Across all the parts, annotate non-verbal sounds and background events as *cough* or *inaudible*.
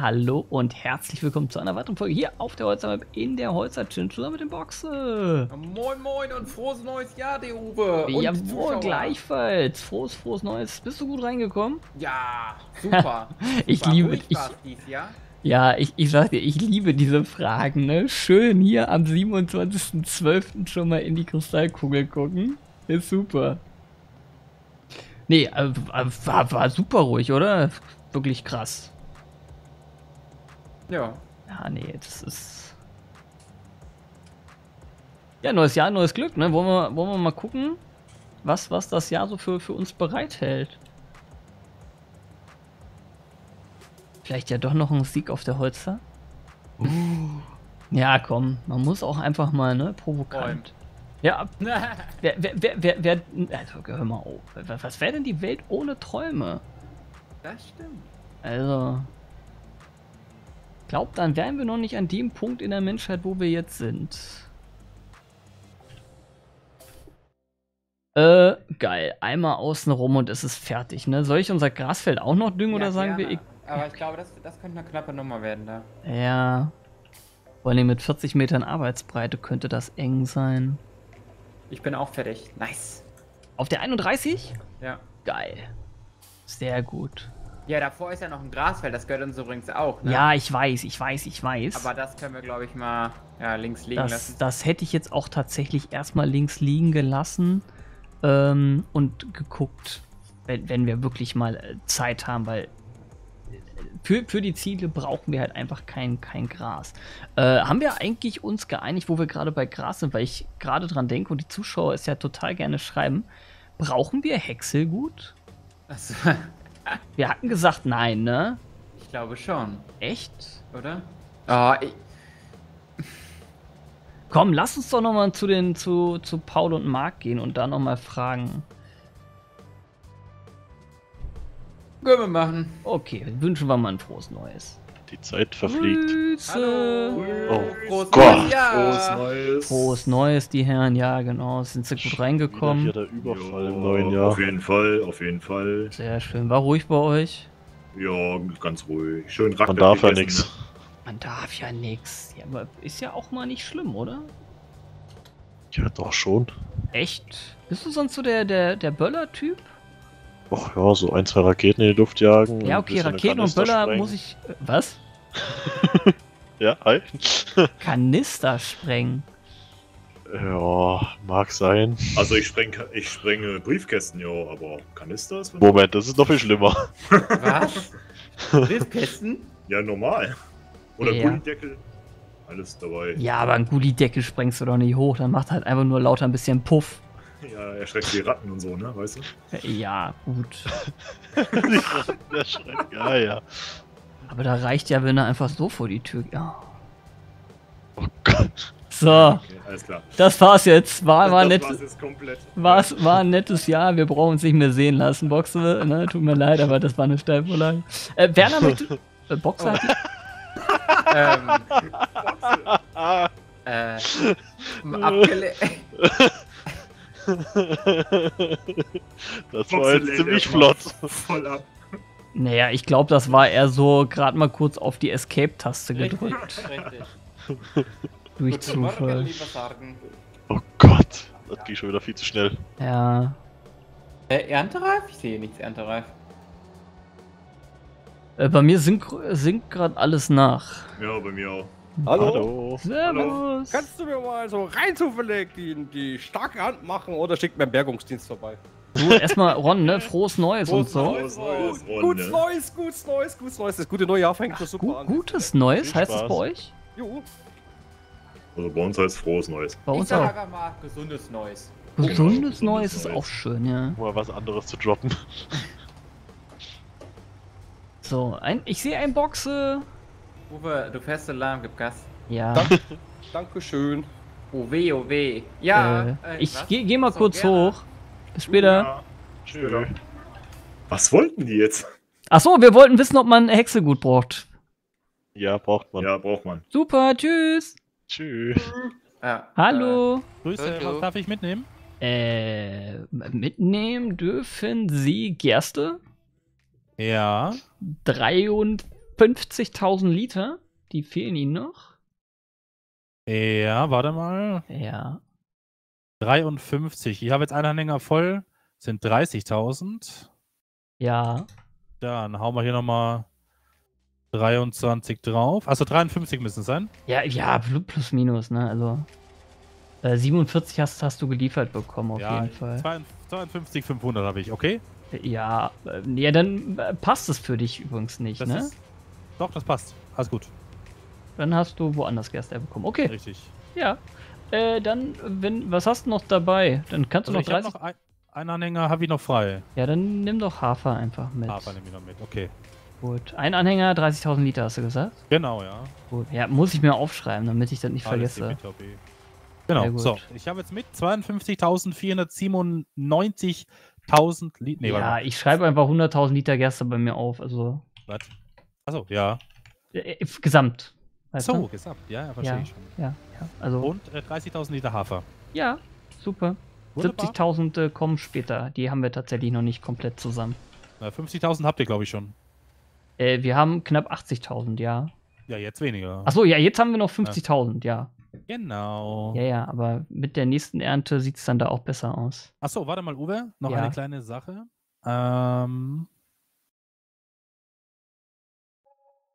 Hallo und herzlich willkommen zu einer weiteren Folge hier auf der Holzermap in der Holzer-Chin zusammen mit dem Boxe. Moin Moin und frohes neues Jahr, der Uwe. Und Jawohl, gleichfalls. Frohes, frohes Neues. Bist du gut reingekommen? Ja, super. *laughs* Ich super. liebe- ich- war's dies Jahr. Ja, ich, ich sag dir, ich liebe diese Fragen, ne? Schön hier am 27.12. schon mal in die Kristallkugel gucken. Ist super. Nee, äh, war, war super ruhig, oder? Wirklich krass. Ja. Ja, nee, das ist. Ja, neues Jahr, neues Glück, ne? Wollen wir, wollen wir mal gucken, was, was das Jahr so für, für uns bereithält. Vielleicht ja doch noch ein Sieg auf der Holzer. Ja, komm, man muss auch einfach mal, ne, provokant. Ja, *laughs* wer, wer, wer, wer, wer, also, hör mal auf. Was wäre denn die Welt ohne Träume? Das stimmt. Also. Glaubt, dann wären wir noch nicht an dem Punkt in der Menschheit, wo wir jetzt sind. Äh, geil. Einmal außen rum und es ist fertig, ne? Soll ich unser Grasfeld auch noch düngen oder Ja, sagen wir. gerne. Aber ich glaube, das, das könnte eine knappe Nummer werden da. Ich, ja. Vor allem mit 40 Metern Arbeitsbreite könnte das eng sein. Ich bin auch fertig. Nice. Auf der 31? Ja. Geil. Sehr gut. Ja, davor ist ja noch ein Grasfeld, das gehört uns übrigens auch, ne? Ja, ich weiß, ich weiß, ich weiß. Aber das können wir, glaube ich, mal ja, links liegen Das, lassen. das hätte ich jetzt auch tatsächlich erstmal links liegen gelassen ähm, und geguckt, wenn, wenn wir wirklich mal äh, Zeit haben, weil äh, für, für die Ziele brauchen wir halt einfach kein, kein Gras. Äh, haben wir eigentlich uns geeinigt, wo wir gerade bei Gras sind, weil ich gerade dran denke und die Zuschauer es ja total gerne schreiben, brauchen wir Häckselgut? Achso, Wir hatten gesagt nein, ne? ich glaube schon, Echt? oder? Oh, ich, Komm, lass uns doch nochmal zu den zu, zu Paul und Marc gehen und da nochmal fragen. können wir machen. Okay, wünschen wir mal ein frohes Neues. Die Zeit verfliegt. Grüße. Oh Frohes Gott. neues Neues. Frohes Neues, die Herren. Ja, genau. Sind sie gut Wieder reingekommen? hier der Überfall im Ja, neuen Jahr. Auf jeden Fall, auf jeden Fall. Sehr schön. War ruhig bei euch? Ja, ganz ruhig. Schön Man darf ja nichts. Man darf ja nix. Ja, aber ist ja auch mal nicht schlimm, oder? Ja, doch schon. Echt? Bist du sonst so der, der, der Böller-Typ? Och ja, so ein, zwei Raketen in die Luft jagen. Ja, okay, Raketen und Böller sprengen. muss ich. äh, Was? *laughs* Ja, hi. *laughs* Kanister sprengen. ja, mag sein. Also ich spreng, ich sprenge Briefkästen, ja, aber Kanister ist Moment, das ist noch viel schlimmer. *laughs* Was? Briefkästen? ja normal. Oder Ja. Gullideckel. Alles dabei. Ja, aber ein Gullideckel sprengst du doch nicht hoch. Dann macht halt einfach nur lauter ein bisschen Puff. Ja, erschreckt die Ratten und so, ne, weißt du? Ja, gut. Der *laughs* schreit, ja, ja. Aber da reicht ja, wenn er einfach so vor die Tür. Ja. Oh Gott. So, Okay, alles klar. das war's jetzt. War, war, das nett, war's jetzt komplett. war's, war ein nettes Jahr. Wir brauchen uns nicht mehr sehen lassen, Boxe. Ne? Tut mir leid, aber das war eine Steilvorlage. Äh, Werner *laughs* möchte. Äh, Boxer hat *laughs* ähm, Ah, äh, abgele *laughs* das war jetzt ziemlich flott. Voll ab. Naja, ich glaube, das war eher so gerade mal kurz auf die Escape-Taste gedrückt. Richtig. *laughs* Durch Zufall. Oh Gott, das ging schon wieder viel zu schnell. Ja. Äh, erntereif? Ich sehe nichts erntereif. Äh, bei mir sinkt, sinkt gerade alles nach. Ja, bei mir auch. Hallo. Servus. Kannst du mir mal so rein zufällig die, die starke Hand machen oder schickt mir einen Bergungsdienst vorbei? So, erstmal Ron, ne? Frohes Neues und Frohes so. Neues, Neues, Ron, Gutes ne? Neues, gutes Neues, gutes Neues. Das gute neue Jahr fängt so super Gu an. gutes Neues, Viel heißt es Spaß. bei euch? Jo. Also bei uns heißt frohes Neues. Bei Ich uns sag auch. mal gesundes Neues. Gesundes gesundes Neues ist Neues. auch schön, ja. Mal was anderes zu droppen. So, ein, ich sehe ein Boxe. Uwe, du fährst Alarm, gib Gas. Ja. Danke. *laughs* Dankeschön. Oh weh, oh weh. Ja, äh, äh, ich was? gehe geh mal So, kurz gerne. hoch. Bis später. Ja. Was wollten die jetzt? Achso, wir wollten wissen, ob man Hexegut braucht. Ja, braucht man. Ja, braucht man. Super, tschüss. Tschüss. Ja, Hallo. Grüße, Hallo. was darf ich mitnehmen? Äh, mitnehmen dürfen Sie Gerste Ja. 50.000 Liter, die fehlen Ihnen noch. Ja, warte mal. Ja. 53. Ich habe jetzt einen Anhänger voll. Sind 30.000. Ja. Dann hauen wir hier nochmal 23 drauf. Also 53 müssen es sein. Ja, ja, pl- plus minus, ne? Also. Äh, 47 hast, hast du geliefert bekommen, auf ja, jeden Fall. 52, 500 habe ich, okay? Ja, äh, ja, dann äh, passt es für dich übrigens nicht, Das ne? ist, doch, das passt. Alles gut. Dann hast du woanders Gerste bekommen. Okay, Richtig. ja. Äh, dann, wenn, was hast du noch dabei? Dann kannst du Also noch ich habe 30. noch ein, einen Anhänger, habe ich noch frei. Ja, dann nimm doch Hafer einfach mit. Hafer nehme ich noch mit, okay. Gut. Ein Anhänger, 30.000 Liter, hast du gesagt? Genau, ja. Gut. Ja, muss ich mir aufschreiben, damit ich das nicht Alles vergesse. Genau, so. Ich habe jetzt mit 52.497.000 Liter. Nee, ja, ich schreibe einfach 100.000 Liter Gerste bei mir auf. Also, Was? Achso, ja. äh, äh, gesamt. So, du? gesamt. Ja, ja, verstehe Ja. ich schon. Ja, ja. Also, Und äh, 30.000 Liter Hafer. ja, super. Wunderbar. 70.000 äh, kommen später. Die haben wir tatsächlich noch nicht komplett zusammen. Na, 50.000 habt ihr, glaube ich, schon. Äh, wir haben knapp 80.000, ja. Ja, jetzt weniger. Achso, ja, jetzt haben wir noch 50.000, ja. Genau. Ja, ja, aber mit der nächsten Ernte sieht es dann da auch besser aus. Achso, warte mal, Uwe. Noch Ja. eine kleine Sache. Ähm.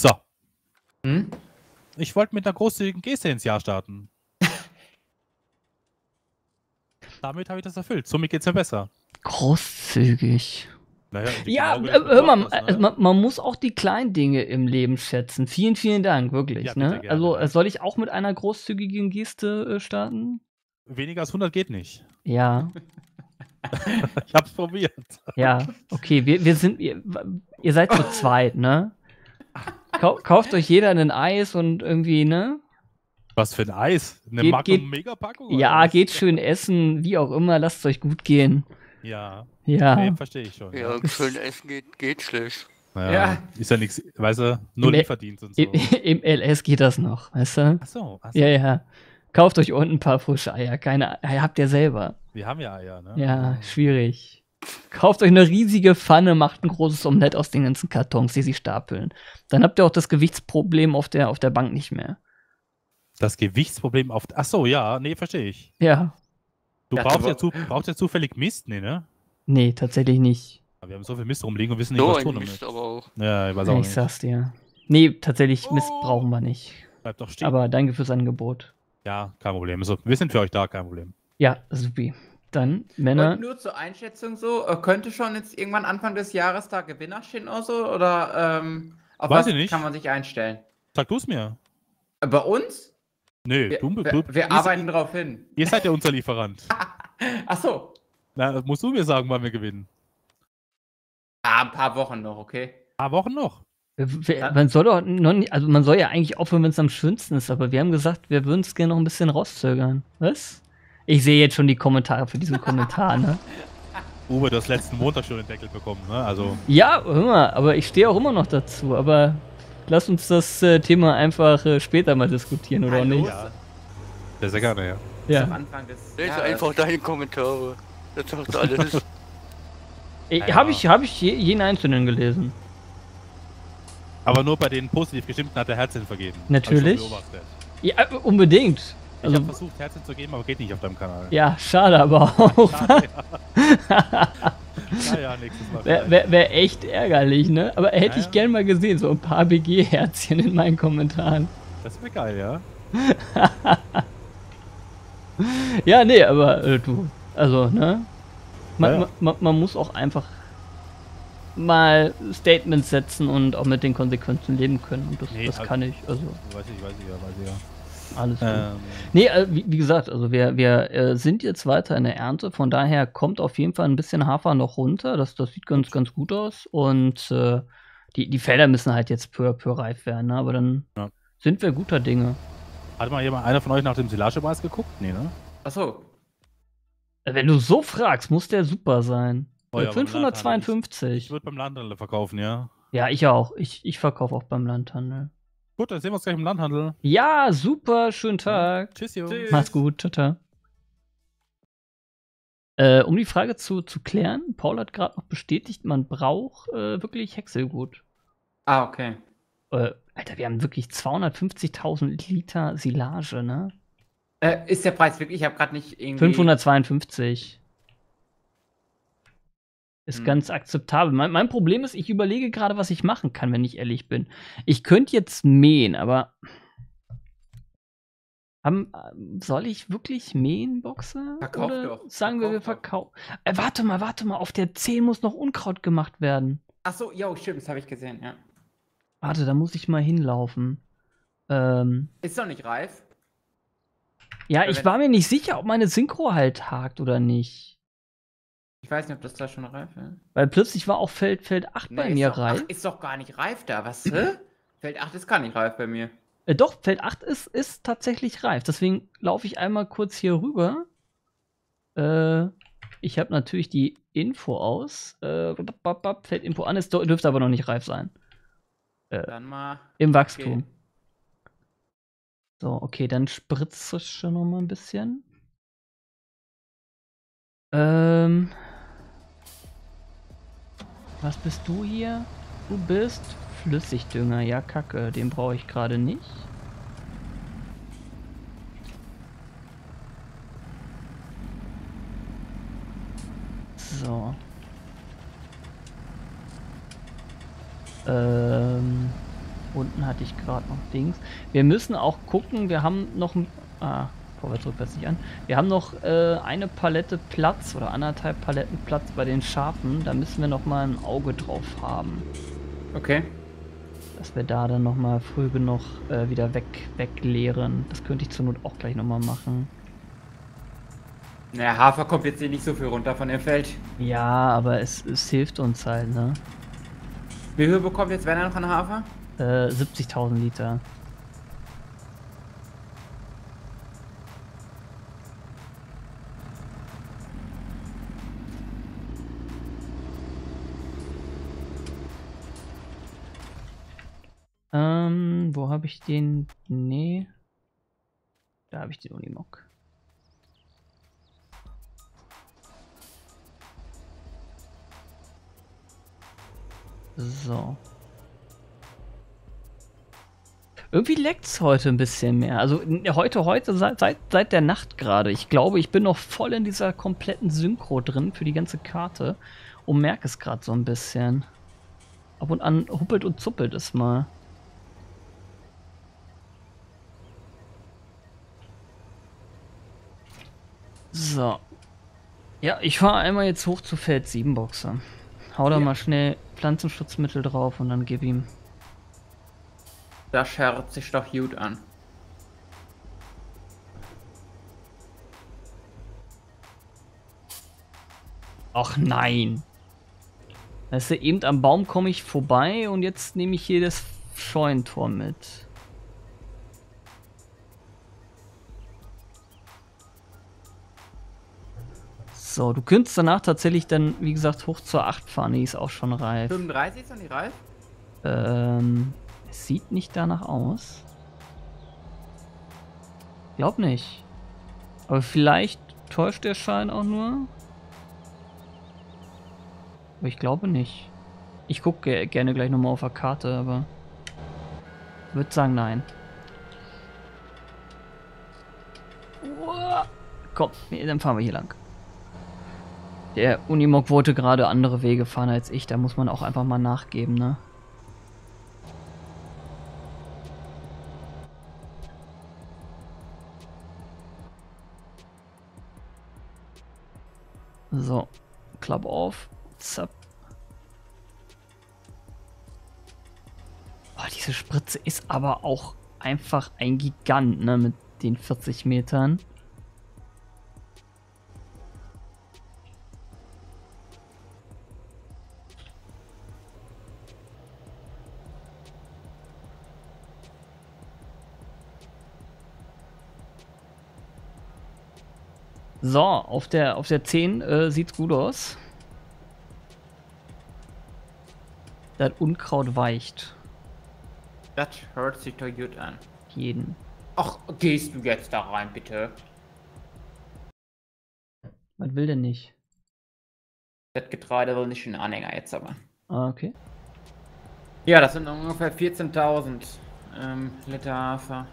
So. Hm? Ich wollte mit einer großzügigen Geste ins Jahr starten. *laughs* Damit habe ich das erfüllt. Somit geht es mir besser. Großzügig. Naja, Ja, Auge äh, hör mal, Betrachters, äh, ne? man, man muss auch die kleinen Dinge im Leben schätzen. Vielen, vielen Dank, wirklich. Ja, ne? Also, soll ich auch mit einer großzügigen Geste äh, starten? Weniger als 100 geht nicht. Ja, *laughs* Ich hab's probiert. ja, okay, wir, wir sind, ihr, ihr seid zu *laughs* zweit, ne? Kau kauft euch jeder ein Eis und irgendwie, ne? Was für ein Eis? Eine Geht- Magnum geht- Megapackung? Ja, was? geht schön essen, wie auch immer, lasst es euch gut gehen. Ja, Ja. nee, verstehe ich schon. Ja, schön essen geht, geht schlecht. Ja. Ja. Ist ja nichts, weißt du, nur Lieferdienst und so. Im, *laughs* Im LS geht das noch, weißt du? Achso, achso. Ja, ja. Kauft euch unten ein paar frische Eier. Keine Eier habt ihr selber. wir haben ja Eier, ne? Ja, schwierig. Kauft euch eine riesige Pfanne, macht ein großes Omelett aus den ganzen Kartons, die sie stapeln. Dann habt ihr auch das Gewichtsproblem auf der, auf der Bank nicht mehr. Das Gewichtsproblem auf. Achso, ja, nee, verstehe ich. Ja. Du Ja, brauchst, ja zu, brauchst ja zufällig Mist, nee, ne? Nee, tatsächlich nicht. Aber wir haben so viel Mist rumliegen und wissen nicht, So was tun Mist damit. aber auch. Ja, ich weiß auch ich nicht. sag's dir. Nee, tatsächlich, Mist Oh. brauchen wir nicht. Bleibt doch stehen. Aber danke fürs Angebot. ja, kein Problem. Also, wir sind für euch da, kein Problem. Ja, supi. Dann, Männer. Und nur zur Einschätzung so, äh, könnte schon jetzt irgendwann Anfang des Jahres da Gewinner stehen oder so? Oder ähm, auf Weiß was ich nicht. kann man sich einstellen? Sag du es mir. Äh, Bei uns? Nee, Wir, du, wir, du, wir ihr, arbeiten drauf hin. ihr seid ja unser Lieferant. *laughs* Ach so. Na, das musst du mir sagen, wann wir gewinnen. Ah, ein paar Wochen noch, okay? Ein paar Wochen noch. Wir- Man soll doch noch nicht, also man soll ja eigentlich aufhören, wenn es am schönsten ist, aber wir haben gesagt, wir würden es gerne noch ein bisschen rauszögern. Was? Ich sehe jetzt schon die Kommentare für diesen Kommentar, ne? *laughs* Uwe, du hast letzten Montag schon den Deckel bekommen, ne? Also, Ja, hör mal, aber ich stehe auch immer noch dazu, aber lass uns das äh, Thema einfach äh, später mal diskutieren, oder Hallo? nicht? ja. Sehr, sehr gerne, ja. Am Ja. Anfang des Lese einfach deine Kommentare. Das sagt alles. *laughs* Ja. Habe ich, hab ich je, jeden einzelnen gelesen. Aber nur bei den positiv gestimmten hat er Herzchen vergeben. Natürlich. Ja, äh, unbedingt. Ich Also, habe versucht, Herzchen zu geben, aber geht nicht auf deinem Kanal. ja, schade aber *laughs* auch. Schade, ja. *laughs* naja, nächstes Mal. Wäre wär, wär echt ärgerlich, ne? Aber hätte Ja, ich gern mal gesehen, so ein paar BG-Herzchen in meinen Kommentaren. Das wäre geil, ja. *laughs* Ja, nee, aber äh, du, also, ne? Man, Ja, ja. Man, man, man muss auch einfach mal Statements setzen und auch mit den Konsequenzen leben können. Und das, Nee, das also- kann ich, also Weiß ich, weiß ich ja, weiß ich ja. Alles gut. Ähm, Nee, äh, wie, wie gesagt, also wir, wir äh, sind jetzt weiter in der Ernte, von daher kommt auf jeden Fall ein bisschen Hafer noch runter. Das, das sieht ganz, ganz gut aus. Und äh, die, die Felder müssen halt jetzt peu à peu reif werden, ne? aber dann Ja. sind wir guter Dinge. hat mal jemand, einer von euch nach dem Silagepreis geguckt? Nee, ne? Ach so. Äh, Wenn du so fragst, muss der super sein. Oh ja, beim Landhandel. 552. Ich würde beim Landhandel verkaufen, ja. Ja, ich auch. Ich, ich verkaufe auch beim Landhandel. Gut, dann sehen wir uns gleich im Landhandel. Ja, super, schönen Tag. Tschüss, Jungs. Tschüss. Mach's gut, ciao, ciao. Äh, um die Frage zu, zu klären, Paul hat gerade noch bestätigt, man braucht äh, wirklich Häckselgut. Ah, okay. Äh, Alter, wir haben wirklich 250.000 Liter Silage, ne? Äh, ist der Preis wirklich? Ich habe gerade nicht irgendwie. 552. Ist Hm. ganz akzeptabel. Mein, mein Problem ist, ich überlege gerade, was ich machen kann, wenn ich ehrlich bin. Ich könnte jetzt mähen, aber. Haben, ähm, soll ich wirklich mähen, Boxer? Verkauf Oder doch. Sagen wir, wir Verkauf verkaufen. Äh, warte mal, warte mal. Auf der 10 muss noch Unkraut gemacht werden. Ach so, jo, stimmt, das habe ich gesehen, ja. Warte, da muss ich mal hinlaufen. Ähm, Ist doch nicht reif. ja, ich war mir nicht sicher, ob meine Synchro halt hakt oder nicht. Ich weiß nicht, ob das da schon reif ist. Weil plötzlich war auch Feld, Feld 8 bei ist mir doch, reif. Ach, ist doch gar nicht reif da, was? Hä? Feld 8 ist gar nicht reif bei mir. Äh, doch, Feld 8 ist, ist tatsächlich reif. Deswegen laufe ich einmal kurz hier rüber. Äh, ich habe natürlich die Info aus. Äh, Feld Info an. Es dür- dürfte aber noch nicht reif sein. Dann mal. Im Wachstum. Okay. So, okay, dann spritzt es schon noch mal ein bisschen. Ähm. Was bist du hier? Du bist Flüssigdünger. Ja, kacke. Den brauche ich gerade nicht. So. Ähm. Unten hatte ich gerade noch Dings. Wir müssen auch gucken, wir haben noch ein. Ah, vorwärts, rückwärts nicht an. Wir haben noch äh, eine Palette Platz oder anderthalb Paletten Platz bei den Schafen. Da müssen wir noch mal ein Auge drauf haben. Okay. Dass wir da dann noch mal früh genug äh, wieder weg, wegleeren. Das könnte ich zur Not auch gleich noch mal machen. Naja, Hafer kommt jetzt hier nicht so viel runter von dem Feld. Ja, aber es, es hilft uns halt, ne? Wie viel bekommt jetzt Werner noch an Hafer? Äh, 70.000 Liter. Wo habe ich den? Nee. Da habe ich den Unimog. So. Irgendwie leckt's heute ein bisschen mehr. Also heute, heute, seit, seit, seit der Nacht gerade. Ich glaube, ich bin noch voll in dieser kompletten Synchro drin für die ganze Karte und merke es gerade so ein bisschen. Ab und an huppelt und zuppelt es mal. So. Ja, ich fahre einmal jetzt hoch zu Feld 7 Boxer. Hau da Ja. mal schnell Pflanzenschutzmittel drauf und dann gib ihm. Das hört sich doch gut an. Ach nein. Weißt du, eben am Baum komme ich vorbei und jetzt nehme ich hier das Scheunentor mit. So, du könntest danach tatsächlich dann, wie gesagt, hoch zur 8 fahren. Die ist auch schon reif. 35 ist noch nicht reif? Ähm, es sieht nicht danach aus. Glaub nicht. Aber vielleicht täuscht der Schein auch nur. Aber ich glaube nicht. Ich gucke ge gerne gleich nochmal auf der Karte, aber würde sagen nein. Komm, dann fahren wir hier lang. Der Unimog wollte gerade andere Wege fahren als ich, da muss man auch einfach mal nachgeben, ne? So, Klapp auf. Zapp. Boah, diese Spritze ist aber auch einfach ein Gigant, ne, mit den 40 Metern. So, auf der, auf der 10 äh, sieht's gut aus. Das Unkraut weicht. Das hört sich doch gut an. Jeden. Ach, gehst du jetzt da rein, bitte? Was will denn nicht? Das Getreide will nicht in den Anhänger jetzt aber. Ah, okay. Ja, das sind ungefähr 14.000 ähm, Liter Hafer.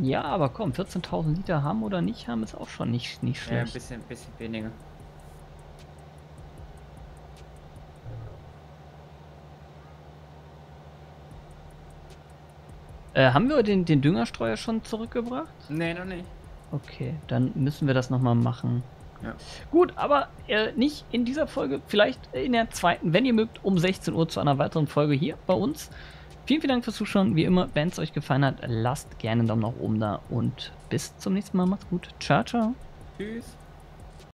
Ja, aber komm, 14.000 Liter haben oder nicht haben, ist auch schon nicht, nicht Ja, ein schlecht. bisschen, bisschen weniger. Äh, haben wir den, den Düngerstreuer schon zurückgebracht? Nee, noch nicht. Okay, dann müssen wir das nochmal machen. Ja. Gut, aber äh, nicht in dieser Folge, vielleicht in der zweiten, wenn ihr mögt, um 16 Uhr zu einer weiteren Folge hier bei uns. Vielen, vielen Dank fürs Zuschauen. Wie immer, wenn es euch gefallen hat, lasst gerne einen Daumen nach oben da und bis zum nächsten Mal. Macht's gut. Ciao, ciao. Tschüss.